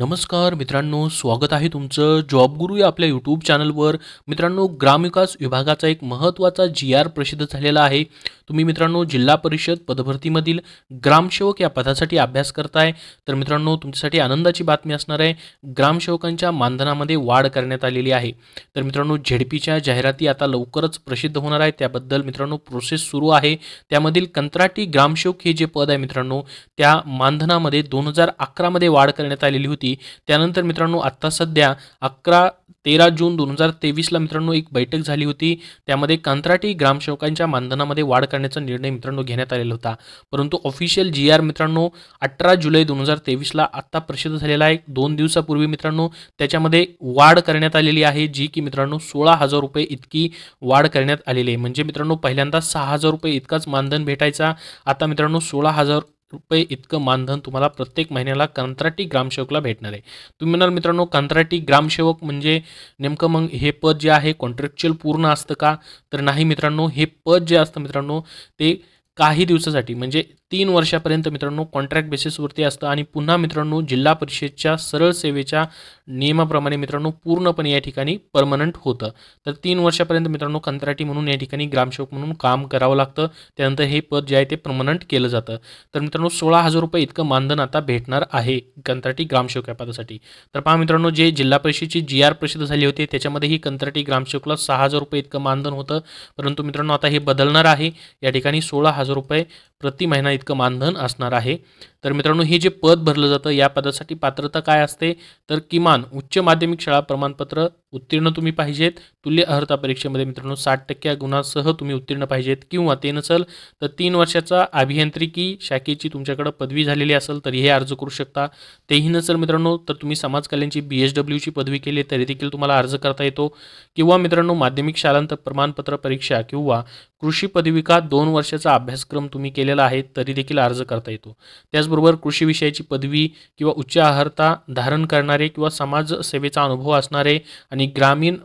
नमस्कार मित्रांनो स्वागत आहे तुमचं जॉब गुरु या आपल्या यूट्यूब चॅनलवर. मित्रांनो ग्रामविकास विभागाचा एक महत्त्वाचा जी आर प्रसिद्ध झालेला आहे. तुम्ही मित्रांनो जिल्हा परिषद पदभरतीमधील ग्रामसेवक या पदासाठी अभ्यास करताय. तर मित्रांनो तुमच्यासाठी आनंदाची बातमी असणार आहे. ग्रामसेवकांच्या मानधनामध्ये वाढ करण्यात आलेली आहे. तर मित्रांनो झेडपीच्या जाहिराती आता लवकरच प्रसिद्ध होणार आहे त्याबद्दल मित्रांनो प्रोसेस सुरू आहे. त्यामधील कंत्राटी ग्रामसेवक हे जे पद आहे मित्रांनो त्या मानधनामध्ये दोन हजार अकरामध्ये वाढ करण्यात आलेली होती. त्यानंतर मित्रांनो आत्ता सध्या अकरा तेरा जून दोन हजार तेवीसला मित्रांनो एक बैठक झाली होती. त्यामध्ये कंत्राटी ग्रामसेवकांच्या मानधनामध्ये वाढ करण्याचा निर्णय मित्रांनो घेण्यात आलेला होता. परंतु ऑफिशियल जी आर मित्रांनो अठरा जुलै दोन हजार तेवीसला आत्ता प्रसिद्ध झालेला आहे दोन दिवसापूर्वी मित्रांनो त्याच्यामध्ये वाढ करण्यात आलेली आहे जी की मित्रांनो सोळा हजार रुपये इतकी वाढ करण्यात आलेली आहे. म्हणजे मित्रांनो पहिल्यांदा सहा हजार रुपये इतकाच मानधन भेटायचा. आता मित्रांनो सोळा हजार रुपये इतकं मानधन तुम्हाला प्रत्येक महिन्याला कंत्राटी ग्रामसेवकला भेटणार आहे. तुम्ही म्हणाल मित्रांनो कंत्राटी ग्रामसेवक म्हणजे नेमकं मग हे पद जे आहे कॉन्ट्रॅक्च्युअल पूर्ण असतं का? तर नाही मित्रांनो हे पद जे असतं मित्रांनो ते काही दिवसासाठी म्हणजे तीन वर्षापर्यंत मित्रांनो कॉन्ट्रॅक्ट बेसिसवरती असतं आणि पुन्हा मित्रांनो जिल्हा परिषदच्या सरळ सेवेच्या नियमाप्रमाणे मित्रांनो पूर्णपणे या ठिकाणी परमनंट होतं. तर तीन वर्षापर्यंत मित्रांनो कंत्राटी म्हणून या ठिकाणी ग्रामसेवक म्हणून काम करावं लागतं. त्यानंतर हे पद जे आहे ते परमनंट केलं जातं. तर मित्रांनो सोळा हजार रुपये इतकं मानधन आता भेटणार आहे कंत्राटी ग्रामसेवक या पदासाठी. तर पहा मित्रांनो जे जिल्हा परिषदेची जी आर प्रसिद्ध झाली होती त्याच्यामध्ये ही कंत्राटी ग्रामसेवकला सहा हजार रुपये इतकं मानधन होतं. परंतु मित्रांनो आता हे बदलणार आहे. या ठिकाणी सोळा हजार रुपये प्रति महिना इतकं मानधन असणार आहे. तर मित्रांनो हे जे पद भरलं जातं या पदासाठी पात्रता काय असते? तर किमान उच्च माध्यमिक शाळा प्रमाणपत्र उत्तीर्ण तुम्ही पाहिजेत. तुल्य अर्हता परीक्षेमध्ये मित्रांनो साठ टक्क्या गुणासह तुम्ही उत्तीर्ण पाहिजेत. किंवा ते नसेल तर तीन वर्षाचा अभियांत्रिकी शाखेची तुमच्याकडं पदवी झालेली असेल तर हे अर्ज करू शकता. तेही नसेल मित्रांनो तर तुम्ही समाजकल्याणची बी एच डब्ल्यूची पदवी केली तरी देखील तुम्हाला अर्ज करता येतो. किंवा मित्रांनो माध्यमिक शालांत प्रमाणपत्र परीक्षा किंवा कृषी पदविका दोन वर्षाचा अभ्यासक्रम तुम्ही केलेला आहे तरी देखील अर्ज करता येतो. त्याचबरोबर कृषी विषयाची पदवी किंवा उच्च आहारता धारण करणारे किंवा समाजसेवेचा अनुभव असणारे आणि आणि ग्रामीण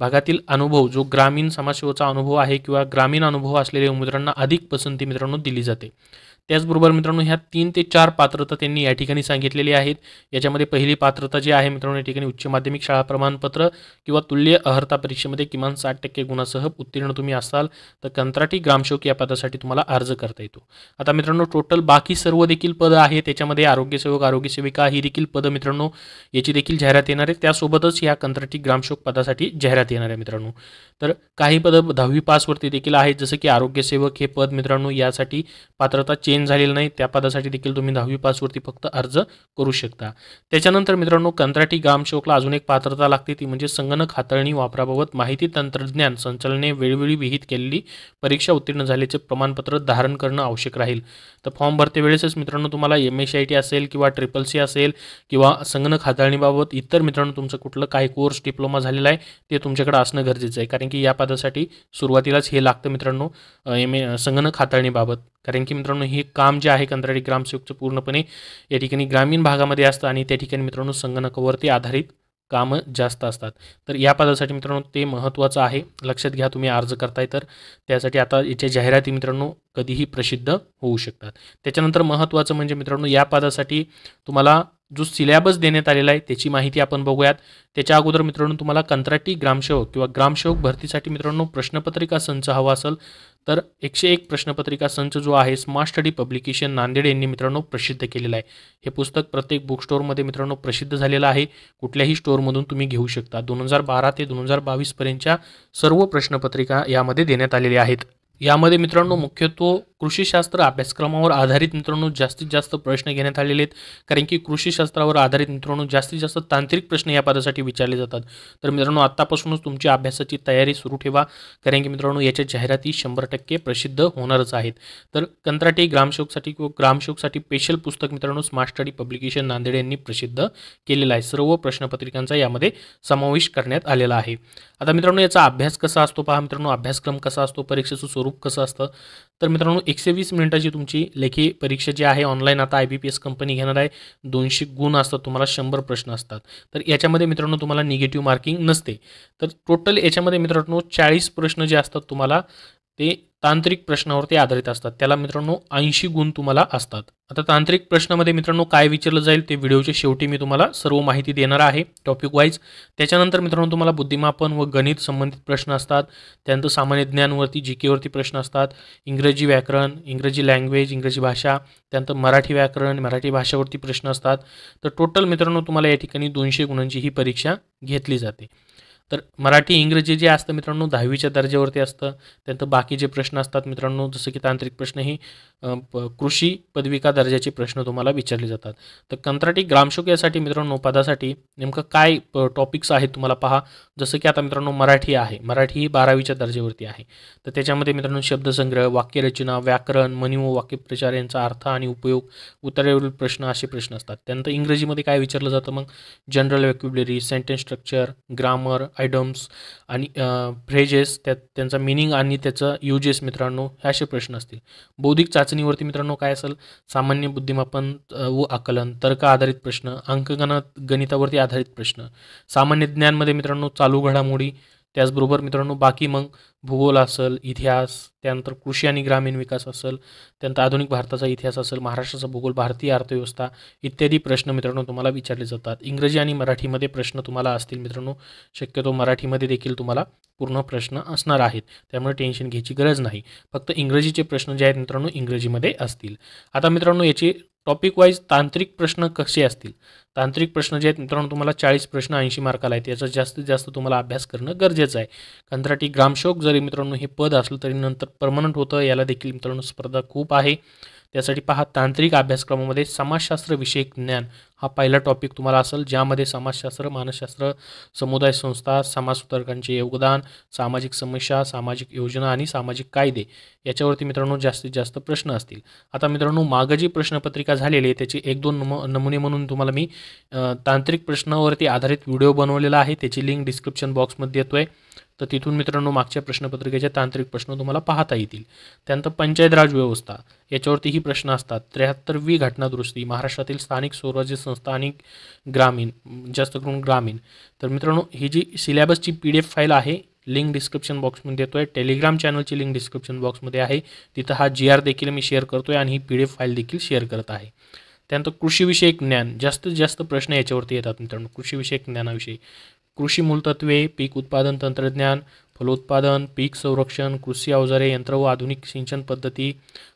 भागातील अनुभव जो ग्रामीण समाजसेवेचा अनुभव आहे किंवा ग्रामीण अनुभव असलेल्या उमेदवारांना अधिक पसंती मित्रांनो दिली जाते. त्याचबरोबर मित्रांनो ह्या तीन ते चार पात्रता त्यांनी या ठिकाणी सांगितलेली आहेत. याच्यामध्ये पहिली पात्रता जी आहे मित्रांनो या ठिकाणी उच्च माध्यमिक शाळा प्रमाणपत्र किंवा तुल्य अहर्ता परीक्षेमध्ये किमान साठ टक्के गुणासह उत्तीर्ण तुम्ही असाल तर कंत्राटी ग्रामसेवक या पदासाठी तुम्हाला अर्ज करता येतो. आता मित्रांनो टोटल बाकी सर्व देखील पदं आहेत. त्याच्यामध्ये आरोग्यसेवक आरोग्यसेविका ही देखील पदं मित्रांनो याची देखील जाहिरात येणार आहे त्यासोबतच या कंत्राटी ग्रामसेवक पदासाठी जाहिरात येणार आहे मित्रांनो. तर काही पदं दहावी पासवरती देखील आहेत. जसं की आरोग्यसेवक हे पद मित्रांनो यासाठी पात्रता चेंज झालेलं नाही त्या पदासाठी देखील तुम्ही दहावी पासवरती फक्त अर्ज करू शकता. त्याच्यानंतर मित्रांनो कंत्राटी ग्रामसेवकला अजून एक पात्रता लागते ती म्हणजे संगणक हाताळणी वापराबाबत माहिती तंत्रज्ञान संचालने वेळोवेळी विहित केलेली परीक्षा उत्तीर्ण झाल्याचे प्रमाणपत्र धारण करणं आवश्यक राहील. तर फॉर्म भरते वेळेसच मित्रांनो तुम्हाला एम एस आय टी असेल किंवा ट्रिपल सी असेल किंवा संगणक हाताळणीबाबत इतर मित्रांनो तुमचं कुठलं काही कोर्स डिप्लोमा झालेला आहे ते तुमच्याकडे असणं गरजेचं आहे. कारण की या पदासाठी सुरुवातीलाच हे लागतं मित्रांनो एम ए संगणक हाताळणीबाबत. कारण की मित्रांनो हे काम जे आहे कंत्राटी ग्रामसेवकचं पूर्णपणे या ठिकाणी ग्रामीण भागामध्ये असतं आणि त्या ठिकाणी मित्रांनो संगणकावरती आधारित कामं जास्त असतात. तर या पदासाठी मित्रांनो ते महत्त्वाचं आहे. लक्षात घ्या तुम्ही अर्ज करताय तर त्यासाठी आता याच्या जाहिराती मित्रांनो कधीही प्रसिद्ध होऊ शकतात. त्याच्यानंतर महत्त्वाचं म्हणजे मित्रांनो या पदासाठी तुम्हाला जो सिलॅबस देण्यात आलेला आहे त्याची माहिती आपण बघूयात. त्याच्या अगोदर मित्रांनो तुम्हाला कंत्राटी ग्रामसेवक किंवा ग्रामसेवक भरतीसाठी मित्रांनो प्रश्नपत्रिका संच हवा असेल तर एकशे एक प्रश्नपत्रिका संच जो आहे स्मार्ट स्टडी पब्लिकेशन नांदेड यांनी मित्रांनो प्रसिद्ध केलेला आहे. हे पुस्तक प्रत्येक बुक स्टोअरमध्ये मित्रांनो प्रसिद्ध झालेलं आहे. कुठल्याही स्टोअरमधून तुम्ही घेऊ शकता. दोन हजार बारा ते दोन हजार बावीसपर्यंतच्या सर्व प्रश्नपत्रिका यामध्ये देण्यात आलेल्या आहेत. यामध्ये मित्रांनो मुख्यत्व कृषीशास्त्र अभ्यासक्रमावर आधारित मित्रांनो जास्तीत जास्त प्रश्न घेण्यात आलेले आहेत. कारण की कृषीशास्त्रावर आधारित मित्रांनो जास्तीत जास्त तांत्रिक प्रश्न या पदासाठी विचारले जातात. तर मित्रांनो आत्तापासूनच तुमची अभ्यासाची तयारी सुरू ठेवा. कारण की मित्रांनो याच्या जाहिराती शंभर टक्के प्रसिद्ध होणारच आहेत. तर कंत्राटी ग्रामसेवकसाठी किंवा ग्रामसेवकसाठी स्पेशल पुस्तक मित्रांनो स्मार्ट स्टडी पब्लिकेशन नांदेड यांनी प्रसिद्ध केलेलं आहे. सर्व प्रश्नपत्रिकांचा यामध्ये समावेश करण्यात आलेला आहे. आता मित्रांनो याचा अभ्यास कसा असतो पहा. मित्रांनो अभ्यासक्रम कसा असतो? परीक्षेचं स्वरूप कसं असतं? तर मित्रांनो एकशे वीस मिनिटाची तुमची लेखी परीक्षा जी आहे ऑनलाईन आता I B P S company घेणार आहे. दोनशे गुण असतात तुम्हाला शंभर प्रश्न असतात. तर याच्यामध्ये मित्रांनो तुम्हाला निगेटिव्ह मार्किंग नसते. तर टोटल याच्यामध्ये मित्रांनो चाळीस प्रश्न जे असतात तुम्हाला ते तांत्रिक प्रश्नावरती आधारित असतात. त्याला मित्रांनो ऐंशी गुण तुम्हाला असतात. आता तांत्रिक प्रश्नामध्ये मित्रांनो काय विचारलं जाईल ते व्हिडिओच्या शेवटी मी तुम्हाला सर्व माहिती देणार आहे टॉपिक वाईज त्याच्यानंतर मित्रांनो तुम्हाला बुद्धिमापन व गणित संबंधित प्रश्न असतात. त्यानंतर सामान्य ज्ञानवरती जी केवरती प्रश्न असतात. इंग्रजी व्याकरण इंग्रजी लँग्वेज इंग्रजी भाषा. त्यानंतर मराठी व्याकरण मराठी भाषेवरती प्रश्न असतात. तर टोटल मित्रांनो तुम्हाला या ठिकाणी दोनशे गुणांची ही परीक्षा घेतली जाते. तर मराठी इंग्रजी जे असतं मित्रांनो दहावीच्या दर्जावरती असतं. त्यानंतर बाकीचे प्रश्न असतात मित्रांनो जसं की तांत्रिक प्रश्न ही कृषी पदविका दर्जाचे प्रश्न तुम्हाला विचारले जातात. तर कंत्राटी ग्रामशोक यासाठी मित्रांनो पदासाठी नेमकं काय टॉपिक्स आहेत तुम्हाला पहा. जसं की आता मित्रांनो मराठी आहे. मराठी ही बारावीच्या दर्जावरती आहे. तर त्याच्यामध्ये मित्रांनो शब्दसंग्रह वाक्यरचना व्याकरण मनी व वाक्यप्रचार यांचा अर्थ आणि उपयोग उत्तरेवरील प्रश्न असे प्रश्न असतात. त्यानंतर इंग्रजीमध्ये काय विचारलं जातं मग? General vocabulary sentence structure grammar items आणि फ्रेजेस त्यात त्यांचा मिनिंग आणि त्याचं युजेस मित्रांनो हे असे प्रश्न असतील. बौद्धिक चाचणीवरती मित्रांनो काय असेल? सामान्य बुद्धिमापन व आकलन तर्क आधारित प्रश्न अंकगणत गणितावरती आधारित प्रश्न. सामान्य ज्ञानमध्ये मित्रांनो चालू घडामोडी त्याचबरोबर मित्रांनो बाकी मग भूगोल असेल इतिहास त्यानंतर कृषी आणि ग्रामीण विकास असेल त्यानंतर आधुनिक भारताचा इतिहास असेल महाराष्ट्राचा भूगोल भारतीय अर्थव्यवस्था इत्यादी प्रश्न मित्रांनो तुम्हाला विचारले जातात. इंग्रजी आणि मराठीमध्ये प्रश्न तुम्हाला असतील मित्रांनो शक्यतो मराठीमध्ये देखील तुम्हाला पूर्ण प्रश्न असणार आहेत. त्यामुळे टेन्शन घ्यायची गरज नाही. फक्त इंग्रजीचे प्रश्न जे आहेत मित्रांनो इंग्रजीमध्ये असतील. आता मित्रांनो याचे टॉपिक वाईज तांत्रिक प्रश्न कसे असतील? तांत्रिक प्रश्न जे आहेत मित्रांनो तुम्हाला चाळीस प्रश्न ऐंशी मार्काला आहेत याचा जास्तीत जास्त तुम्हाला अभ्यास करणं गरजेचं आहे. कंत्राटी ग्रामशोक जरी मित्रांनो हे पद असलं तरी नंतर परमनंट होतं याला देखील मित्रांनो स्पर्धा खूप आहे. त्यासाठी पहा तांत्रिक अभ्यासक्रमामध्ये समाजशास्त्र विषयक ज्ञान हा पहिला टॉपिक तुम्हाला असेल ज्यामध्ये समाजशास्त्र मानसशास्त्र समुदाय संस्था समाजसुधारकांचे योगदान सामाजिक समस्या सामाजिक योजना आणि सामाजिक कायदे याच्यावरती मित्रांनो जास्तीत जास्त प्रश्न असतील. आता मित्रांनो मागं जी प्रश्नपत्रिका झालेली आहे त्याचे एक दोन नम नमुने म्हणून तुम्हाला मी तांत्रिक प्रश्नावरती आधारित व्हिडिओ बनवलेला आहे त्याची लिंक डिस्क्रिप्शन बॉक्समध्ये येतो आहे तर तिथून मित्रांनो मागच्या प्रश्नपत्रिकेचे तांत्रिक प्रश्न तुम्हाला पाहता येतील. त्यानंतर पंचायत राज व्यवस्था याच्यावरतीही प्रश्न असतात. त्र्याहत्तर वी घटनादुरुस्ती महाराष्ट्रातील स्थानिक स्वराज्य संस्था आणि ग्रामीण जास्त करून ग्रामीण. तर मित्रांनो ही जी सिलेबसची पी डी एफ फाईल आहे लिंक डिस्क्रिप्शन बॉक्समध्ये देतो आहे टेलिग्राम चॅनलची लिंक डिस्क्रिप्शन बॉक्समध्ये आहे. तिथं हा जी आर देखील मी शेअर करतो आहे आणि ही पी डी एफ फाईल देखील शेअर करत आहे. त्यानंतर कृषीविषयक ज्ञान जास्तीत जास्त प्रश्न याच्यावरती येतात मित्रांनो. कृषीविषयक ज्ञानाविषयी. कृषी मूलतत्वे पीक उत्पादन तंत्रज्ञान फलोत्पादन पीक संरक्षण कृषी अवजारे यंत्र व आधुनिक सिंचन पद्धती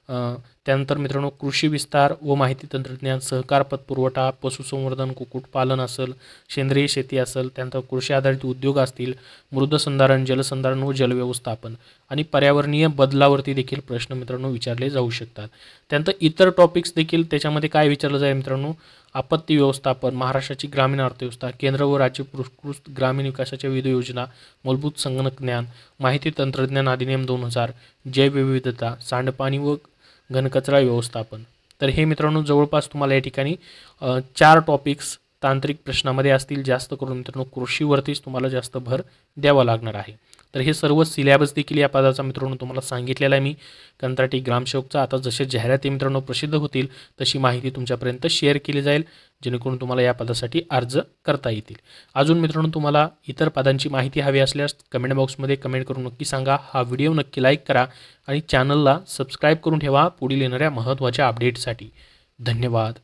त्यानंतर मित्रांनो कृषी विस्तार व माहिती तंत्रज्ञान सहकार पतपुरवठा पशुसंवर्धन कुक्कुटपालन असेल सेंद्रिय शेती असेल त्यानंतर कृषी आधारित उद्योग असतील मृदसंधारण जलसंधारण व जलव्यवस्थापन आणि पर्यावरणीय बदलावरती देखील प्रश्न मित्रांनो विचारले जाऊ शकतात. त्यानंतर इतर टॉपिक्स देखील त्याच्यामध्ये काय विचारलं जाईल मित्रांनो? आपत्ती व्यवस्थापन महाराष्ट्राची ग्रामीण अर्थव्यवस्था केंद्र व राज्य पुरस्कृत ग्रामीण विकासाच्या विविध योजना मूलभूत संगणक ज्ञान माहिती तंत्रज्ञान अधिनियम दोन हजार जैवविविधता सांडपाणी व घनकचरा व्यवस्थापन. तर हे मित्रांनो जवळपास तुम्हाला या ठिकाणी चार टॉपिक्स तांत्रिक प्रश्नामध्ये असतील. जास्त करून मित्रांनो कृषीवरतीच तुम्हाला जास्त भर द्यावा लागणार आहे. तर हे सर्व सिलेबस देखील या पदाचा मित्रांनो तुम्हाला सांगितलेला आहे मी. कंत्राटी ग्रामसेवकचा आता जसे जाहिराती मित्रांनो प्रसिद्ध होतील तशी माहिती तुमच्यापर्यंत शेअर केली जाईल जेणेकरून तुम्हाला या पदासाठी अर्ज करता येतील. अजून मित्रांनो तुम्हाला इतर पदांची माहिती हवी असल्यास कमेंट बॉक्समध्ये कमेंट करून नक्की सांगा. हा व्हिडिओ नक्की लाईक करा आणि चॅनलला सबस्क्राईब करून ठेवा पुढील येणाऱ्या महत्त्वाच्या अपडेटसाठी धन्यवाद.